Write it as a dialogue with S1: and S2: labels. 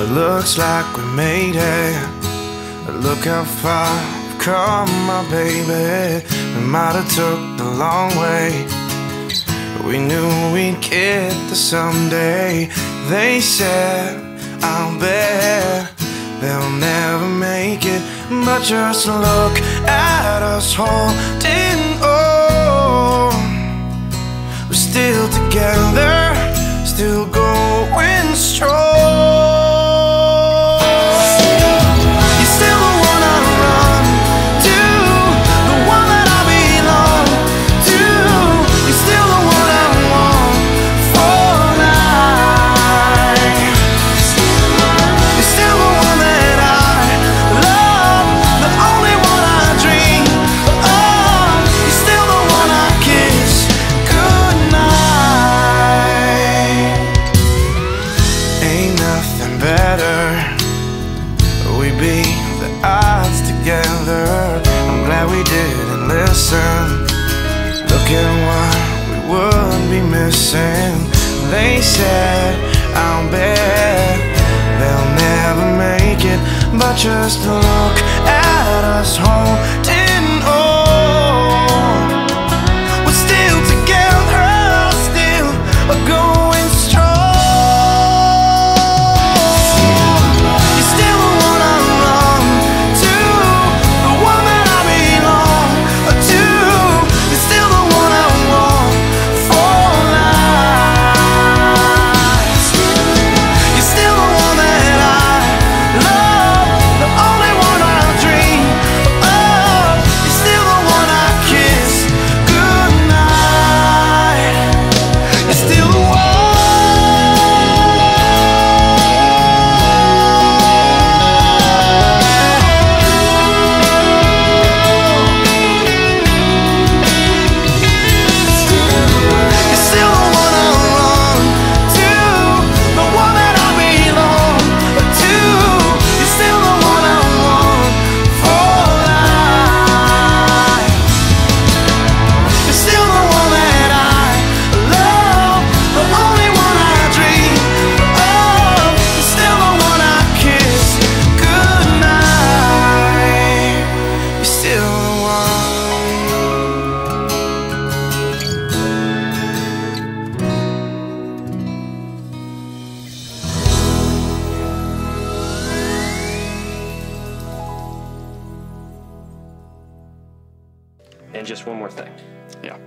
S1: It looks like we made it. Look how far we've come, my baby. We might have took the long way. We knew we'd get there someday. They said, I'll bet they'll never make it. But just look at us holding on. We're still together, still going strong. Together. I'm glad we didn't listen. Look at what we would be missing. They said, I'll bet they'll never make it. But just look
S2: And just one more thing. Yeah.